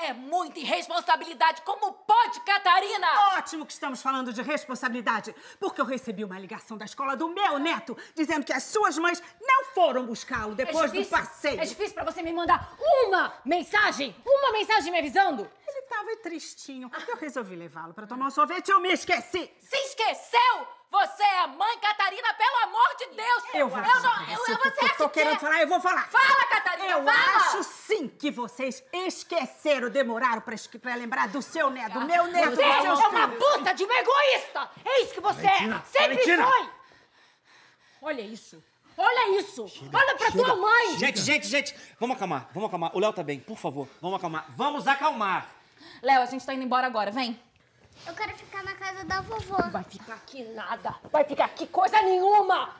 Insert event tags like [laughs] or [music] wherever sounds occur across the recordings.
É muita irresponsabilidade. Como pode, Catarina? Ótimo que estamos falando de responsabilidade, porque eu recebi uma ligação da escola do meu neto dizendo que as suas mães não foram buscá-lo depois é do passeio. É difícil pra você me mandar uma mensagem? Uma mensagem me avisando? Ele tava tristinho. Eu resolvi levá-lo para tomar um sorvete e eu me esqueci. Se esqueceu? Você é a mãe Catarina, pelo amor de Deus! Eu vou eu falar. não, eu, Se eu, eu você tô acha querendo que... falar, eu vou falar. Fala, Catarina, Eu fala! acho sim que vocês esqueceram, demoraram pra, pra lembrar do seu neto, do meu neto, Você é uma puta de uma egoísta! É isso que você Valentina, é! Sempre Valentina! foi! Olha isso! Olha isso! Olha pra tua mãe! Gente, gente, gente, vamos acalmar, vamos acalmar. O Léo tá bem, por favor, vamos acalmar. Vamos acalmar. Léo, a gente tá indo embora agora, vem. Eu quero ficar na casa da vovó. Vai ficar aqui nada! Vai ficar aqui coisa nenhuma!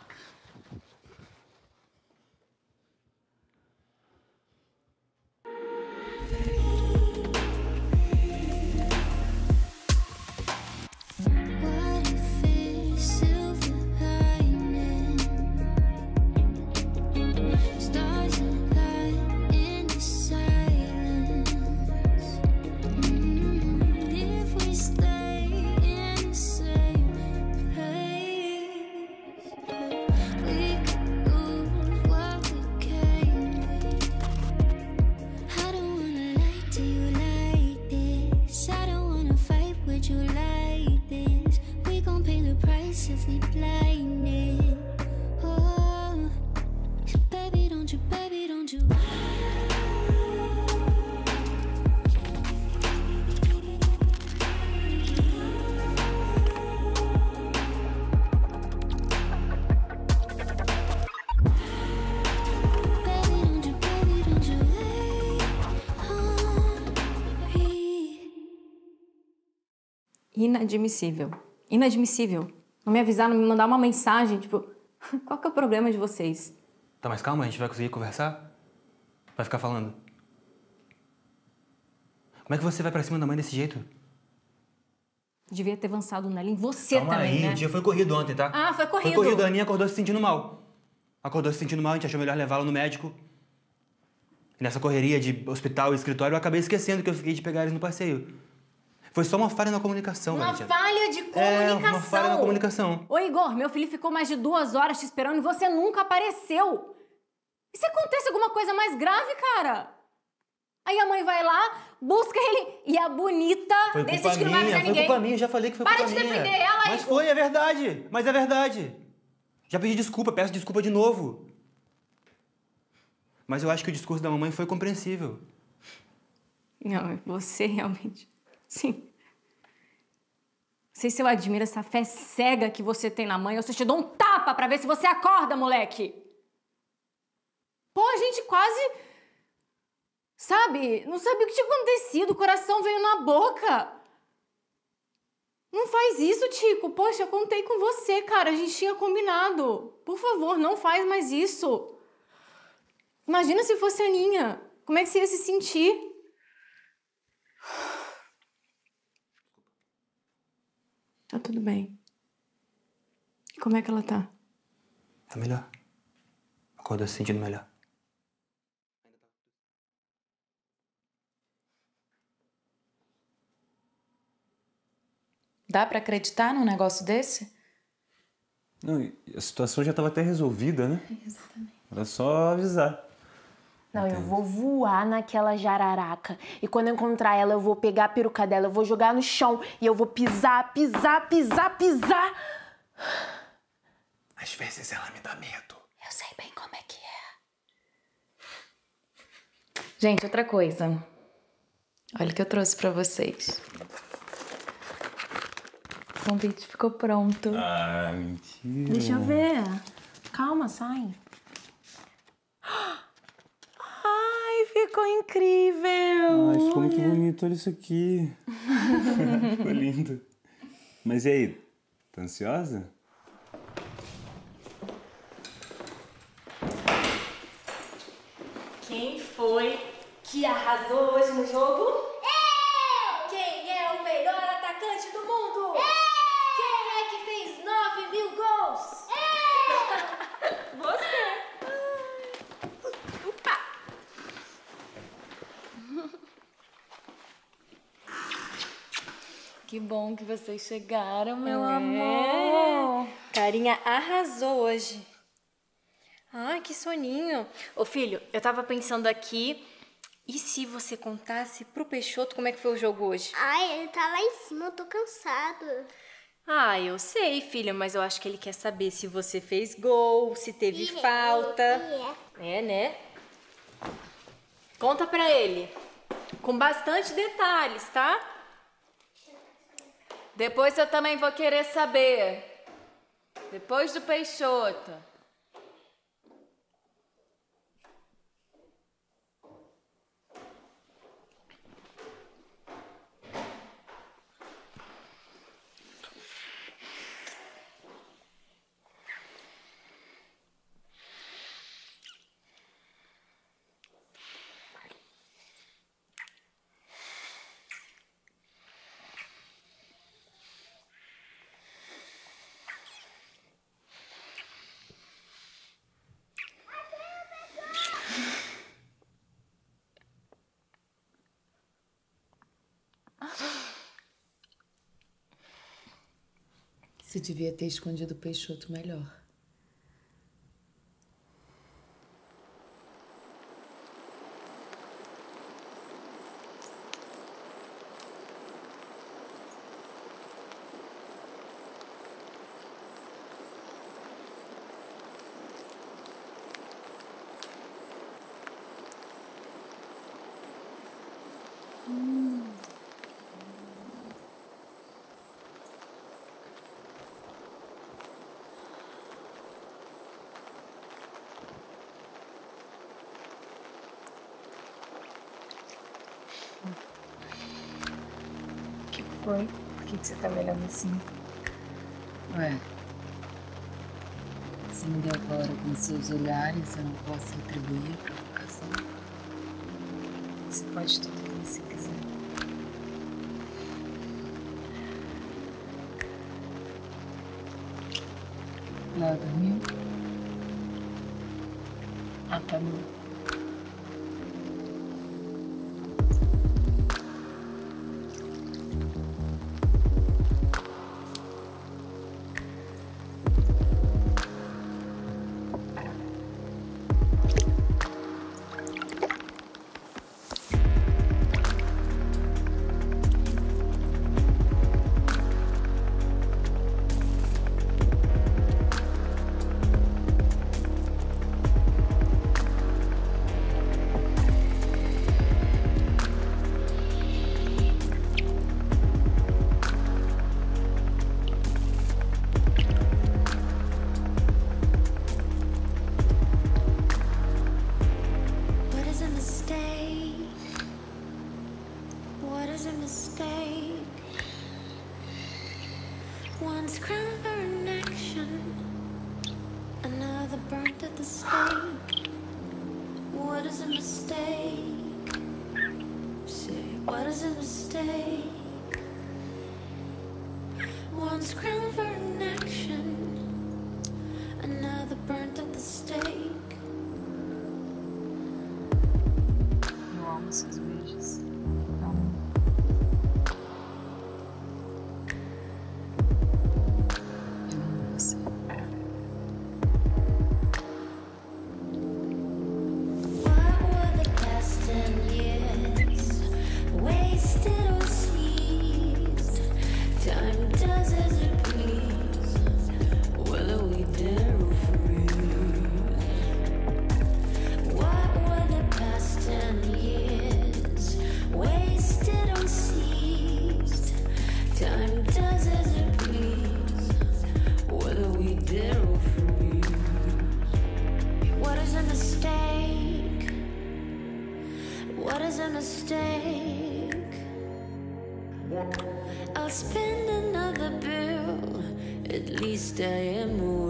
Inadmissível. Inadmissível. Não me avisar, não me mandar uma mensagem, tipo, [laughs] qual que é o problema de vocês? Tá, mas calma, a gente vai conseguir conversar? Vai ficar falando? Como é que você vai pra cima da mãe desse jeito? Devia ter avançado nela em você calma também, aí, né? o dia foi corrido ontem, tá? Ah, foi corrido. Foi corrido, a Aninha acordou se sentindo mal. Acordou se sentindo mal, a gente achou melhor levá-la no médico. E nessa correria de hospital e escritório, eu acabei esquecendo que eu fiquei de pegar eles no passeio. Foi só uma falha na comunicação, Uma Valentina. falha de É, comunicação. uma falha na comunicação. Ô, Igor, meu filho ficou mais de duas horas te esperando e você nunca apareceu. E se acontece alguma coisa mais grave, cara? Aí a mãe vai lá, busca ele e a bonita Foi decide culpa que não vai minha, avisar foi ninguém. culpa minha, eu já falei que foi Para culpa de minha. defender ela, Mas Igor. foi, é verdade. Mas é verdade. Já pedi desculpa, peço desculpa de novo. Mas eu acho que o discurso da mamãe foi compreensível. Não, você realmente. Sim. Não sei se eu admiro essa fé cega que você tem na mãe ou se eu te dou um tapa pra ver se você acorda, moleque. Pô, a gente quase. Sabe? Não sabia o que tinha acontecido, o coração veio na boca. Não faz isso, Tico. Poxa, eu contei com você, cara. A gente tinha combinado. Por favor, não faz mais isso. Imagina se fosse a Aninha. Como é que você ia se sentir? Tá tudo bem. E como é que ela tá? Tá melhor. Acordou se sentindo melhor. Dá pra acreditar num negócio desse? Não, a situação já estava até resolvida, né? Exatamente. Era só avisar. Não, eu vou voar naquela jararaca. E quando eu encontrar ela, eu vou pegar a peruca dela, eu vou jogar no chão. E eu vou pisar, pisar, pisar, pisar. Às vezes ela me dá medo. Eu sei bem como é que é. Gente, outra coisa. Olha o que eu trouxe pra vocês. O convite ficou pronto. Ah, mentira. Deixa eu ver. Calma, sai. Ficou incrível. Ai, ficou muito bonito. Olha isso aqui. [laughs] ficou lindo. Mas e aí? Tá ansiosa? Quem foi que arrasou hoje no jogo? Eu! Quem é o melhor atacante do mundo? Eu! Quem é que fez 9 mil gols? Eu! Você. Que bom que vocês chegaram, meu É. amor. Carinha arrasou hoje. Ai, que soninho. Ô filho, eu tava pensando aqui, e se você contasse pro Peixoto como é que foi o jogo hoje? Ai, ele tá lá em cima, eu tô cansado. Ah, eu sei, filha, mas eu acho que ele quer saber se você fez gol, se teve falta. É, né? Conta pra ele. Com bastante detalhes, tá? Depois eu também vou querer saber. Depois do Peixoto. Você devia ter escondido o Peixoto melhor. O que foi? Por que que você tá me olhando assim? Ué. Se me devora com seus olhares, eu não posso retribuir a provocação. Você pode tudo que você quiser. Léo dormiu? Ah, tá bom. A mistake? I'll spend another bill. At least I am awake.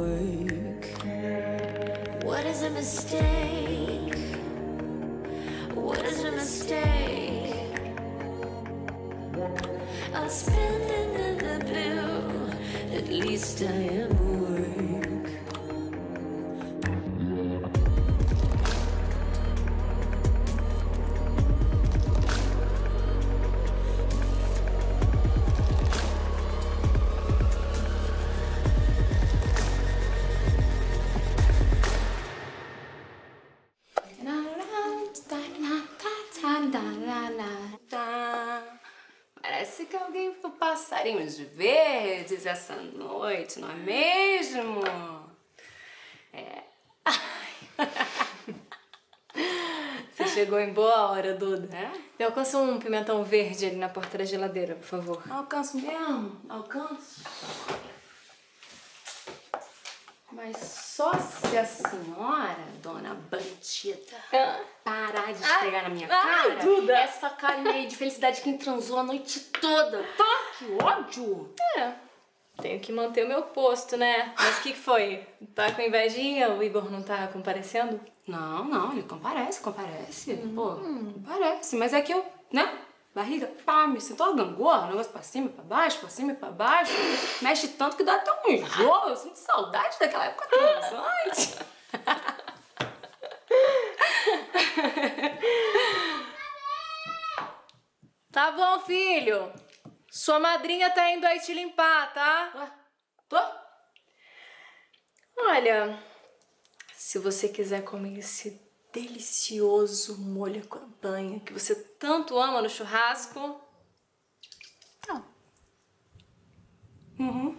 Tá. Parece que alguém viu passarinhos verdes essa noite, não é mesmo? É. [laughs] Você chegou em boa hora, Duda, né? Eu alcança um pimentão verde ali na porta da geladeira, por favor. Alcanço mesmo? Alcanço? Mas só se a senhora, dona bandida, parar de esfregar na minha Ah. Ai, cara Duda. essa carinha aí de felicidade que transou a noite toda, tá? Que ódio! É, tenho que manter o meu posto, né? Mas o que, que foi? Tá com invejinha? O Igor não tá comparecendo? Não, não, ele comparece, comparece. Pô, comparece. Mas é que eu, né? Barriga, pá, me sinto uma gangorra, negócio pra cima pra baixo, pra cima e pra baixo. Mexe tanto que dá até um enjoo. Eu sinto saudade daquela época transante. [laughs] Tá bom, filho. Sua madrinha tá indo aí te limpar, tá? Tô? Olha, se você quiser comer esse delicioso molho à campanha que você tanto ama no churrasco, Uhum.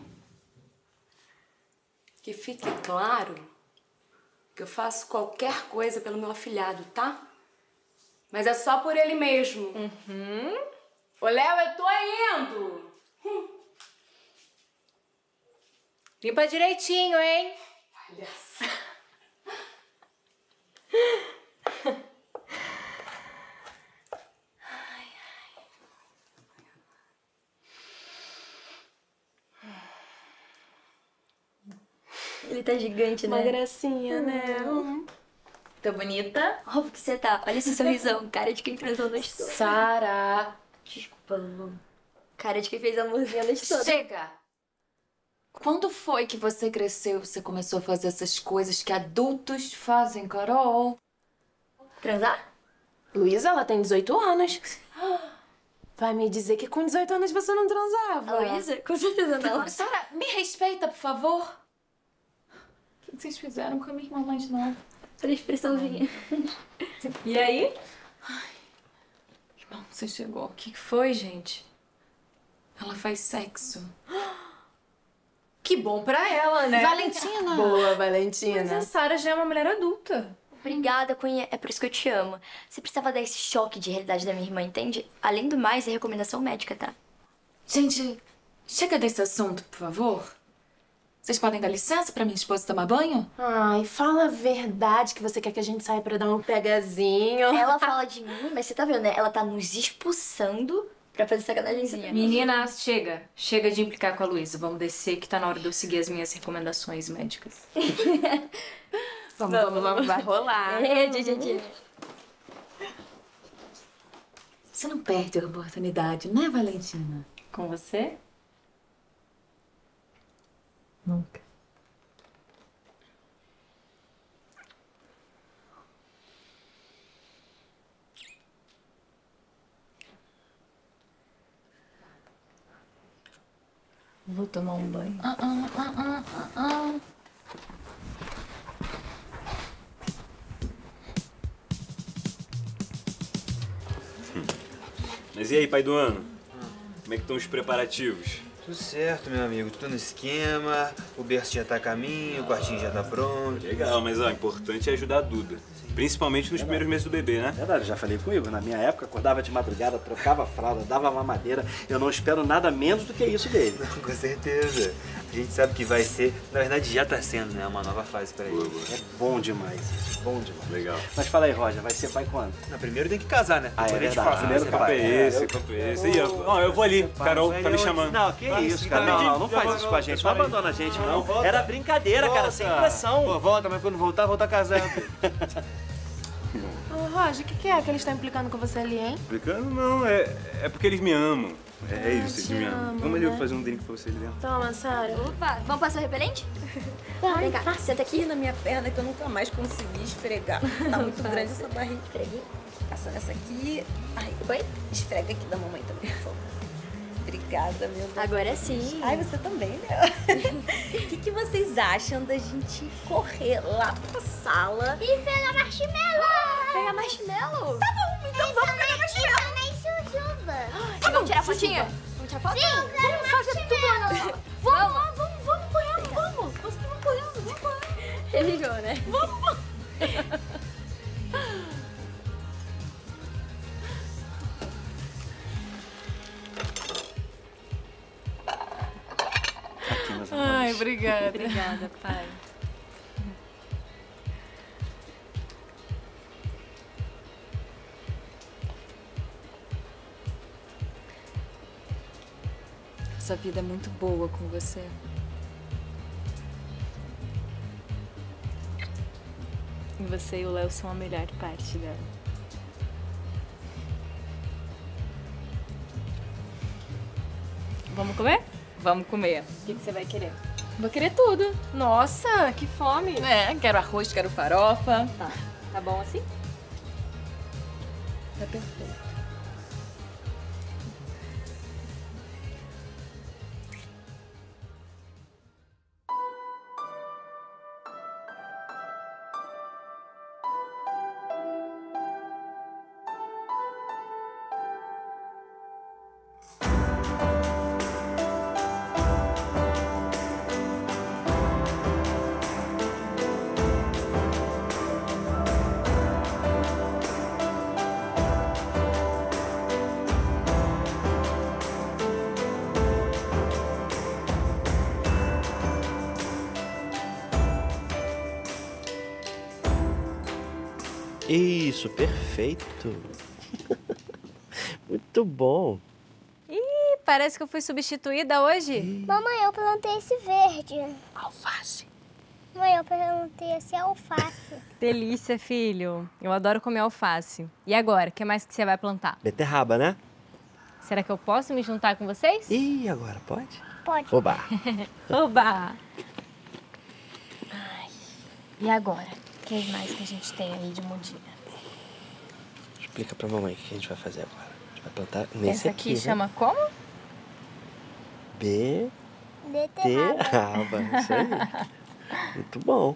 Que fique claro que eu faço qualquer coisa pelo meu afilhado, tá? Mas é só por ele mesmo. Uhum. Ô, Léo, eu tô indo! limpa direitinho, hein? Palhaça. Ele tá gigante, né? Uma gracinha, né? Tô bonita? Óbvio que você tá. Olha esse sorrisão, [laughs] cara de quem transou a noite toda. Sara! Desculpa, Lu. Cara de quem fez a noite toda. Chega! Quando foi que você cresceu e você começou a fazer essas coisas que adultos fazem, Carol? Transar? Luísa, ela tem 18 anos. Vai me dizer que com 18 anos você não transava. A Luísa? Com certeza não. Sara, me respeita, por favor. O que vocês fizeram com a minha irmã mais nova? Olha a expressãozinha. E aí? Irmão, você chegou. O que que foi, gente? Ela faz sexo. Que bom pra ela, né? Valentina! Boa, Valentina. Mas a Sara já é uma mulher adulta. Obrigada, Cunha. É por isso que eu te amo. Você precisava dar esse choque de realidade da minha irmã, entende? Além do mais, é recomendação médica, tá? Gente, chega desse assunto, por favor. Vocês podem dar licença pra minha esposa tomar banho? Ai, fala a verdade que você quer que a gente saia pra dar um pegazinho. Ela fala de mim, mas você tá vendo, né? Ela tá nos expulsando pra fazer sacanagemzinha. Meninas, chega. Chega de implicar com a Luísa. Vamos descer que tá na hora de eu seguir as minhas recomendações médicas. [laughs] Vamos, vamos, vamos, vai rolar. É, tia, tia. Você não perde a oportunidade, né, Valentina? Com você? Nunca. Vou tomar um banho. Ah, ah, ah, ah, ah, ah. Mas e aí, pai do ano? Como é que estão os preparativos? Tudo certo, meu amigo. Tudo no esquema. O berço já tá a caminho, o quartinho já tá pronto. Legal, mas ó, o importante é ajudar a Duda. Principalmente nos primeiros meses do bebê, né? Verdade, já falei com o Igor. Na minha época, acordava de madrugada, trocava fralda, dava mamadeira. Eu não espero nada menos do que isso dele. [laughs] Com certeza. A gente sabe que vai ser, na verdade já tá sendo, né? Uma nova fase pra ele. É bom demais, bom demais. Legal. Mas fala aí, Roger, vai ser pai quando? Não, primeiro tem que casar, né? Ah, é a gente verdade. fala. Primeiro Esse Você papo vai. é esse, papo é esse. E, ó, ó, eu vou ali. Carol tá me chamando. Não, que Vai, isso, cara. Não, não, não faz isso com a gente. Não abandona a gente, não. Era brincadeira, cara, sem pressão. Pô, volta, mas quando voltar, volta casado. Ô, [laughs] Roger, o que, que é que eles estão implicando com você ali, hein? Explicando? Não, é, é porque eles me amam. É isso, eles me amam. Vamos ali né? fazer um drink pra você ali dentro. Toma, Sara. Opa, vamos passar o repelente? [laughs] Tá, vem cá, senta aqui. na minha perna que eu nunca mais consegui esfregar. Tá [laughs] muito grande essa barriga. Esfreguei. Passa nessa aqui. Ai, Oi? esfrega aqui da mamãe também, por favor. Obrigada, meu Deus. Agora sim. Ai, você também, né? [laughs] O que, que vocês acham da gente correr lá pra sala? E pegar marshmallow! Pegar marshmallow? Tá bom, então vamos pegar marshmallow. também jujuba. Vamos tirar fotinha? tirar foto? Sim, vamos fazer tudo lá na sala. [laughs] Vamos, lá, vamos, vamos correndo, vamos. Vocês vão correndo, vamos correndo. Ele ligou, né? Vamos. Aqui, meus Ai, obrigada. Obrigada, pai. Essa vida é muito boa com você. E você e o Léo são a melhor parte dela. Vamos comer? Vamos comer. O que, que você vai querer? Vou querer tudo. Nossa, que fome! É, quero arroz, quero farofa. Tá. Tá bom assim? Tá perfeito. Isso, perfeito. [laughs] Muito bom. Ih, parece que eu fui substituída hoje. Mamãe, eu plantei esse verde. Alface. Mãe, eu plantei esse alface. [laughs] Delícia, filho. Eu adoro comer alface. E agora, o que mais que você vai plantar? Beterraba, né? Será que eu posso me juntar com vocês? Ih, agora pode? Pode. Oba. [laughs] Oba! E agora? O que mais que a gente tem aí de mudinha? Explica pra mamãe o que a gente vai fazer agora. A gente vai plantar nesse Essa aqui né? chama como? B... Beterraba. Beterraba, isso aí. Muito bom.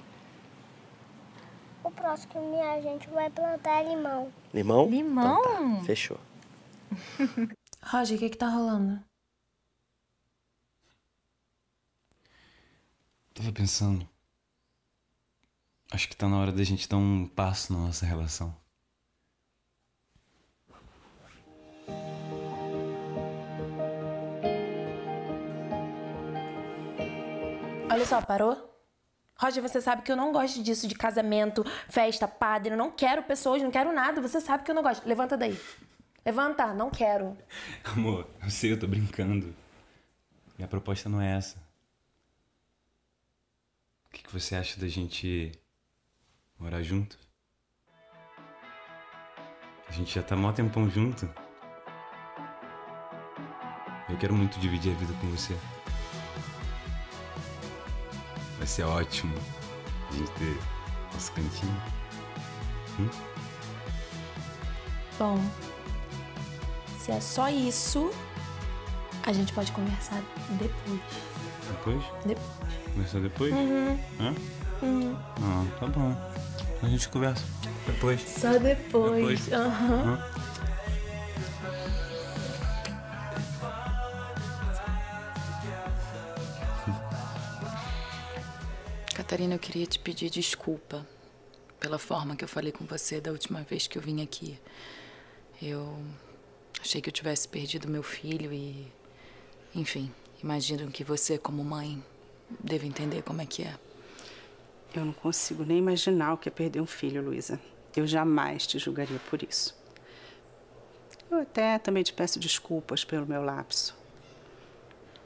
O próximo que a gente vai plantar é limão. Limão? Limão? Então tá, fechou. [laughs] Roger, o que que tá rolando? Tava pensando. Acho que tá na hora da gente dar um passo na nossa relação. Olha só, parou? Roger, você sabe que eu não gosto disso de casamento, festa, padre. Eu não quero pessoas, não quero nada. Você sabe que eu não gosto. Levanta daí. Levanta, não quero. Amor, eu sei, eu tô brincando. Minha proposta não é essa. O que, que você acha da gente morar junto? A gente já tá mó tempão junto. Eu quero muito dividir a vida com você. Vai ser ótimo a gente ter nosso cantinho. Hum? Bom, se é só isso, a gente pode conversar depois. Depois? Depois. Conversar depois? Uhum. Hã? Uhum. Ah, tá bom. A gente conversa depois. Só depois. Depois. Aham. [laughs] Catarina, eu queria te pedir desculpa pela forma que eu falei com você da última vez que eu vim aqui. Eu achei que eu tivesse perdido meu filho e. Enfim, imagino que você, como mãe, deve entender como é que é. Eu não consigo nem imaginar o que é perder um filho, Luísa. Eu jamais te julgaria por isso. Eu até também te peço desculpas pelo meu lapso.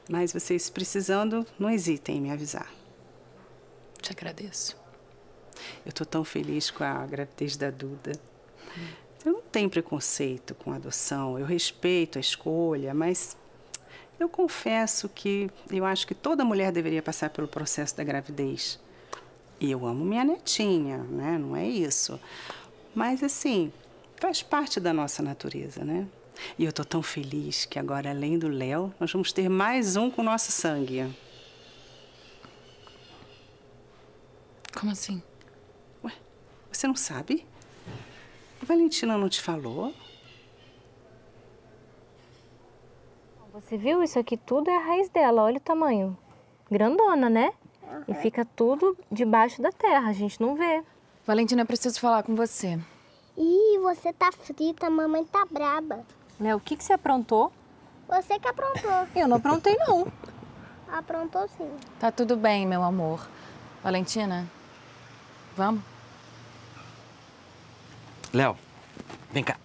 Mas vocês precisando, não hesitem em me avisar. Te agradeço. Eu tô tão feliz com a gravidez da Duda. Eu não tenho preconceito com a adoção, eu respeito a escolha, mas eu confesso que eu acho que toda mulher deveria passar pelo processo da gravidez. E eu amo minha netinha, né? Não é isso. Mas assim, faz parte da nossa natureza, né? E eu tô tão feliz que agora, além do Léo, nós vamos ter mais um com nosso sangue. Como assim? Você não sabe? A Valentina não te falou? Você viu? Isso aqui tudo é a raiz dela. Olha o tamanho. Grandona, né? E fica tudo debaixo da terra. A gente não vê. Valentina, eu preciso falar com você. Ih, você tá frita, a mamãe tá braba. Léo, o que, que você aprontou? Você que aprontou. Eu não aprontei, não. Aprontou sim. Tá tudo bem, meu amor. Valentina, vamos? Léo, vem cá.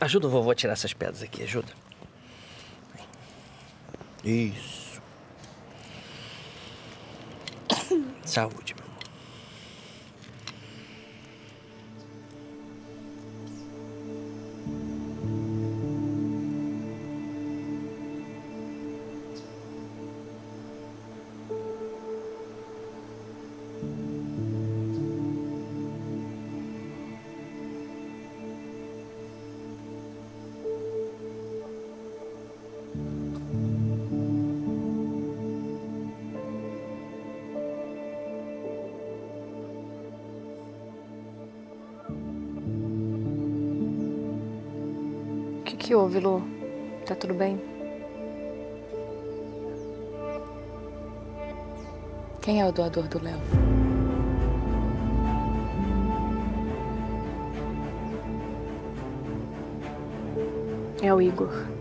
Ajuda o vovô a tirar essas pedras aqui, ajuda. Isso. Saúde, meu amor. Que houve, Lu? Tá tudo bem? Quem é o doador do Léo? É o Igor.